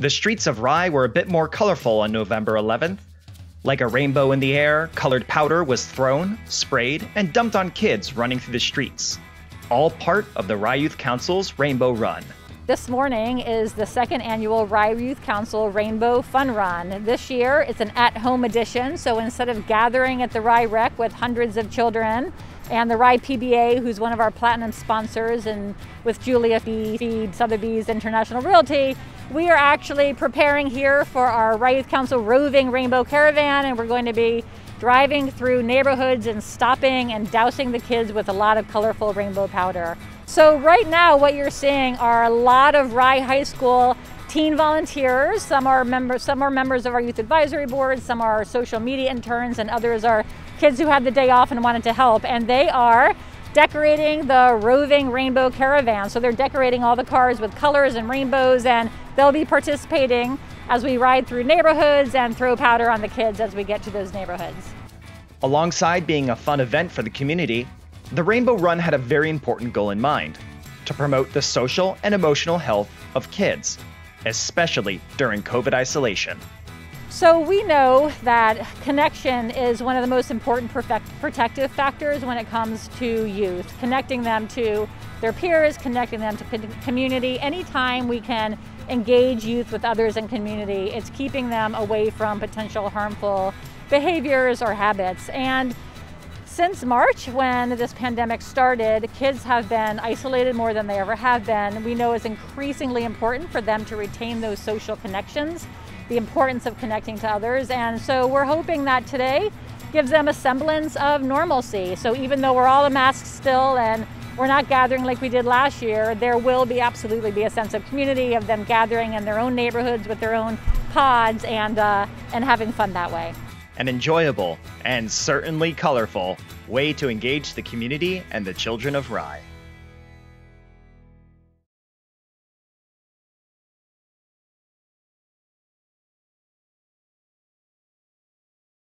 The streets of Rye were a bit more colorful on November 11th. Like a rainbow in the air, colored powder was thrown, sprayed, and dumped on kids running through the streets. All part of the Rye Youth Council's Rainbow Run. This morning is the second annual Rye Youth Council Rainbow Fun Run. This year it's an at home edition, so instead of gathering at the Rye Rec with hundreds of children and the Rye PBA, who's one of our platinum sponsors, and with Julia Fee, Sotheby's International Realty, we are actually preparing here for our Rye Youth Council Roving Rainbow Caravan, and we're going to be driving through neighborhoods and stopping and dousing the kids with a lot of colorful rainbow powder. So right now what you're seeing are a lot of Rye High School teen volunteers. Some are members, some are members of our youth advisory board, some are social media interns, and others are kids who had the day off and wanted to help. And they are decorating the roving rainbow caravan. So they're decorating all the cars with colors and rainbows, and they'll be participating as we ride through neighborhoods and throw powder on the kids as we get to those neighborhoods. Alongside being a fun event for the community, the Rainbow Run had a very important goal in mind to promote the social and emotional health of kids, especially during COVID isolation. So, we know that connection is one of the most important protective factors when it comes to youth, connecting them to their peers, connecting them to community. Anytime we can engage youth with others in community, it's keeping them away from potential harmful behaviors or habits. And since March, when this pandemic started, kids have been isolated more than they ever have been. We know it's increasingly important for them to retain those social connections, the importance of connecting to others. And so we're hoping that today gives them a semblance of normalcy. So even though we're all a mask still and we're not gathering like we did last year, there will be absolutely be a sense of community of them gathering in their own neighborhoods with their own pods and, uh, and having fun that way an enjoyable, and certainly colorful way to engage the community and the children of Rye.